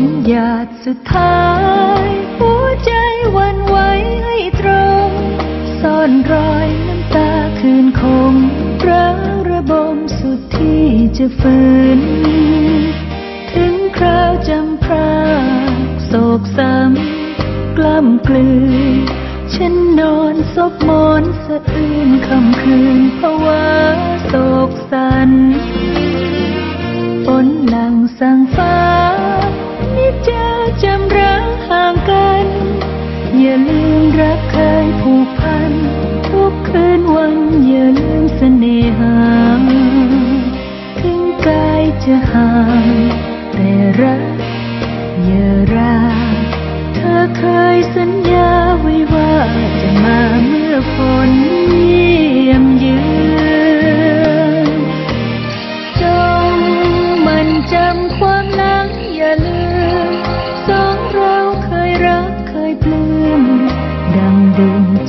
นหยาดสุดท้าย หัวใจวันไหวให้ตรง ซ่อนรอยน้ำตาคืนคงร้างระบมสุดที่จะฝืน ถึงคราวจำพรากโศกซ้ำกล้ำกลืนฉันนอนซบหมอนสะอื้นคำคืนภาวะาลืมรักเคยผูกพัน ทุกคืนวันอย่าลืมเสน่หา ถึงกายจะห่างแต่รักอย่าราเธอเคยสัญญาไว้ว่าจะมาเมื่อฝน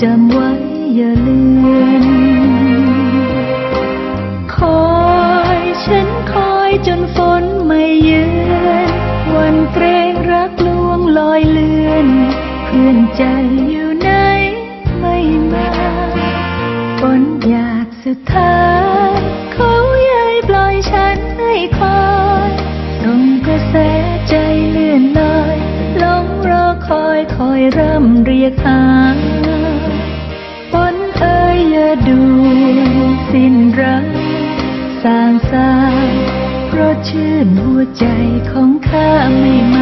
จำไว้อย่าลืม คอยฉันคอยจนฝนไม่เยือนวันเกรงรักลวงลอยเลือน เพื่อนใจอยู่ ใจของข้าไม่